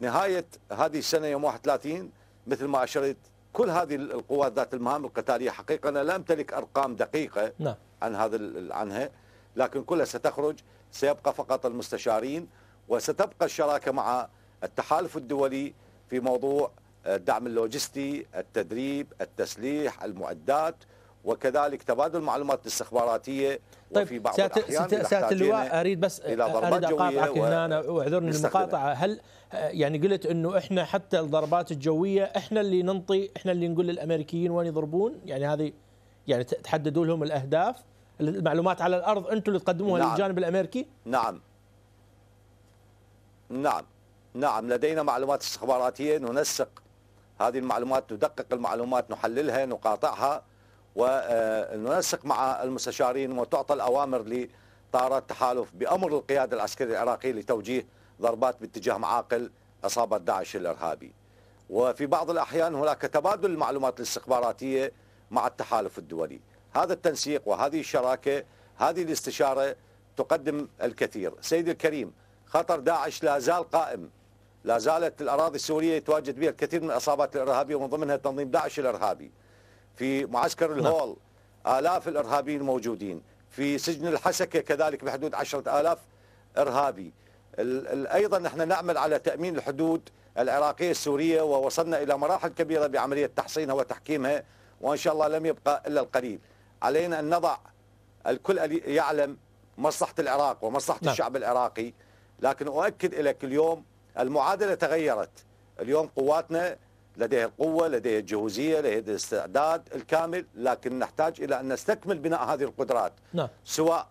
نهاية هذه السنة يوم 31 مثل ما أشرت كل هذه القوات ذات المهام القتالية حقيقة أنا لا أمتلك أرقام دقيقة نعم. عن هذا عنها لكن كلها ستخرج. سيبقى فقط المستشارين وستبقى الشراكة مع التحالف الدولي في موضوع الدعم اللوجستي، التدريب، التسليح، المعدات وكذلك تبادل المعلومات الاستخباراتية. طيب وفي بعض الأحيان سياده اللواء أريد بس أريد أقاطعك و... هنا واعذرني المقاطعة. هل يعني قلت إنه إحنا حتى الضربات الجوية إحنا اللي ننطي إحنا اللي نقول للأمريكيين وين يضربون؟ يعني هذه يعني تحددوا لهم الأهداف. المعلومات على الأرض أنتم اللي تقدموها نعم. للجانب الأمريكي؟ نعم. نعم. نعم. لدينا معلومات استخباراتية ننسق هذه المعلومات ندقق المعلومات نحللها نقاطعها وننسق مع المستشارين وتعطى الأوامر لطائرات التحالف بأمر القيادة العسكرية العراقية لتوجيه ضربات باتجاه معاقل عصابة داعش الإرهابي. وفي بعض الأحيان هناك تبادل المعلومات الاستخباراتية مع التحالف الدولي. هذا التنسيق وهذه الشراكة هذه الاستشارة تقدم الكثير. سيدي الكريم خطر داعش لا زال قائم. لا زالت الأراضي السورية يتواجد بها الكثير من العصابات الإرهابية ومن ضمنها تنظيم داعش الإرهابي. في معسكر نعم. الهول آلاف الإرهابيين موجودين. في سجن الحسكة كذلك بحدود عشرة آلاف إرهابي. أيضا نحن نعمل على تأمين الحدود العراقية السورية ووصلنا إلى مراحل كبيرة بعملية تحصينها وتحكيمها وإن شاء الله لم يبقى إلا القليل. علينا أن نضع الكل يعلم مصلحة العراق ومصلحة نعم. الشعب العراقي لكن أؤكد لك اليوم المعادلة تغيرت اليوم قواتنا لديها القوة لديها الجهوزية لديها الاستعداد الكامل لكن نحتاج إلى أن نستكمل بناء هذه القدرات نعم. سواء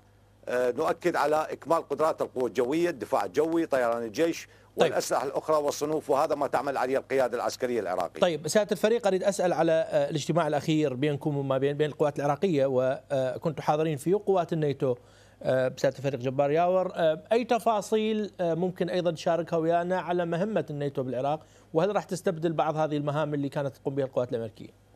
نؤكد على إكمال قدرات القوة الجوية الدفاع الجوي طيران الجيش طيب. والأسلحة الأخرى والصنوف وهذا ما تعمل عليه القيادة العسكرية العراقية. طيب سيادة الفريق أريد أسأل على آه، الاجتماع الأخير بينكم وما بين بين القوات العراقية وكنتم حاضرين فيه قوات الناتو آه، بسياده الفريق جبار ياور. آه، أي تفاصيل آه، ممكن أيضا تشاركها ويانا على مهمة الناتو بالعراق وهل راح تستبدل بعض هذه المهام اللي كانت تقوم بها القوات الأمريكية؟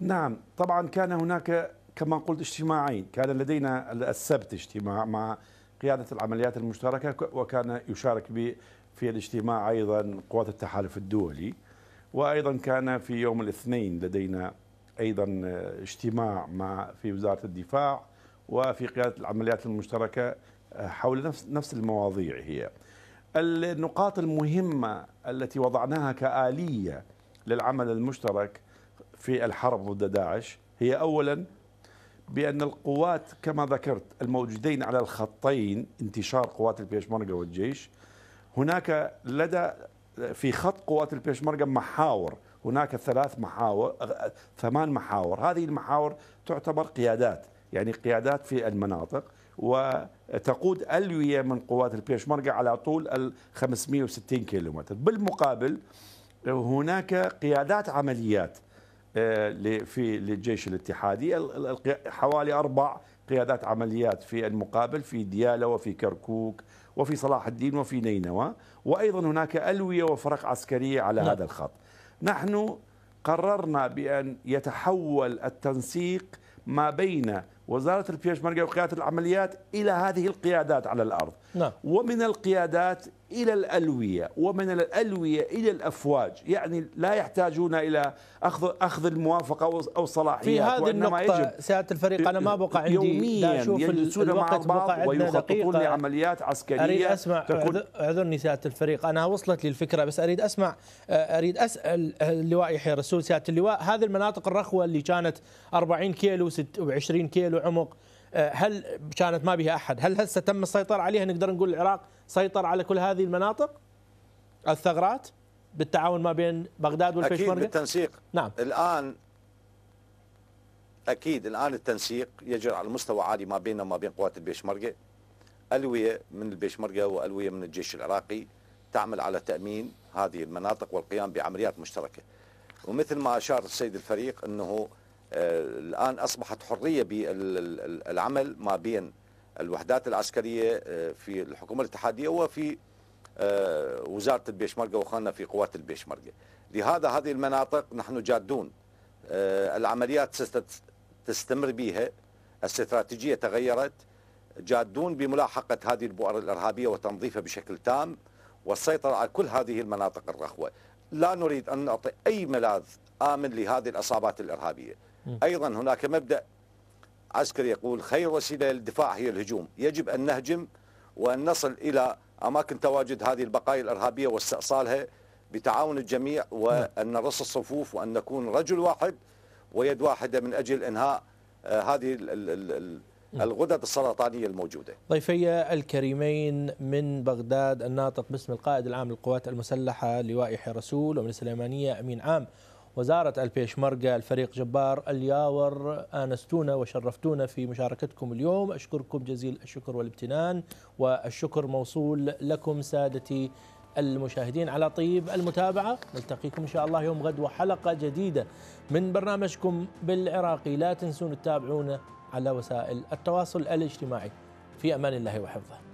نعم طبعا كان هناك كما قلت اجتماعين كان لدينا السبت اجتماع مع قيادة العمليات المشتركة وكان يشارك في الاجتماع أيضا قوات التحالف الدولي وأيضا كان في يوم الاثنين لدينا أيضا اجتماع مع في وزارة الدفاع وفي قيادة العمليات المشتركة حول نفس نفس المواضيع هي. النقاط المهمة التي وضعناها كآلية للعمل المشترك في الحرب ضد داعش هي اولا بأن القوات كما ذكرت الموجودين على الخطين انتشار قوات البيشمركة والجيش هناك لدى في خط قوات البيشمركة محاور هناك ثلاث محاور ثمان محاور هذه المحاور تعتبر قيادات يعني قيادات في المناطق وتقود ألوية من قوات البيشمركة على طول ال 560 كيلومتر. بالمقابل هناك قيادات عمليات في للجيش الاتحادي حوالي أربع قيادات عمليات في المقابل في ديالى وفي كركوك وفي صلاح الدين وفي نينوى وأيضا هناك ألوية وفرق عسكرية على نعم. هذا الخط نحن قررنا بأن يتحول التنسيق ما بين وزارة البيشمركة وقيادة العمليات إلى هذه القيادات على الأرض نعم. ومن القيادات إلى الألوية ومن الألوية إلى الأفواج. يعني لا يحتاجون إلى أخذ أخذ الموافقة أو الصلاحيات في هذه النقطة سيادة الفريق أنا ما بقى عندي يوميا أشوف يجلسون مع بعض ويخططون لعمليات عسكرية أريد أسمع تكون أعذرني سيادة الفريق أنا وصلت لي الفكرة بس أريد أسمع أريد أسأل اللواء يحيى رسول سيادة اللواء هذه المناطق الرخوة اللي كانت 40 كيلو و20 كيلو عمق هل كانت ما بها أحد؟ هل هسه تم السيطرة عليها؟ نقدر نقول العراق سيطر على كل هذه المناطق؟ الثغرات بالتعاون ما بين بغداد والبيشمركه أكيد بالتنسيق. نعم. الآن أكيد الآن التنسيق يجري على مستوى عالي ما بيننا وما بين قوات البيشمركه ألوية من البيشمركه وألوية من الجيش العراقي تعمل على تأمين هذه المناطق والقيام بعمليات مشتركة. ومثل ما أشار السيد الفريق إنه آه، الآن أصبحت حرية بالعمل ما بين الوحدات العسكرية آه، في الحكومة الاتحادية وفي وزارة البيشمركة واخواننا في قوات البيشمركة. لهذا هذه المناطق نحن جادون. العمليات تستمر بها. الاستراتيجيه تغيرت. جادون بملاحقة هذه البؤر الإرهابية وتنظيفها بشكل تام والسيطرة على كل هذه المناطق الرخوة. لا نريد أن نعطي أي ملاذ آمن لهذه العصابات الإرهابية. أيضا هناك مبدأ عسكري يقول خير وسيلة للدفاع هي الهجوم. يجب أن نهجم وأن نصل إلى أماكن تواجد هذه البقايا الإرهابية واستئصالها بتعاون الجميع وأن نرص الصفوف وأن نكون رجل واحد ويد واحدة من أجل إنهاء آه، هذه الغدد السرطانية الموجودة. ضيفي الكريمين من بغداد الناطق باسم القائد العام للقوات المسلحة لواء يحيى رسول ومن السليمانية أمين عام وزارة البيشمركة الفريق جبار الياور آنستونا وشرفتونا في مشاركتكم اليوم. أشكركم جزيل الشكر والامتنان والشكر موصول لكم سادتي المشاهدين. على طيب المتابعة نلتقيكم إن شاء الله يوم غد وحلقة جديدة من برنامجكم بالعراقي. لا تنسون تتابعونا على وسائل التواصل الاجتماعي. في أمان الله وحفظه.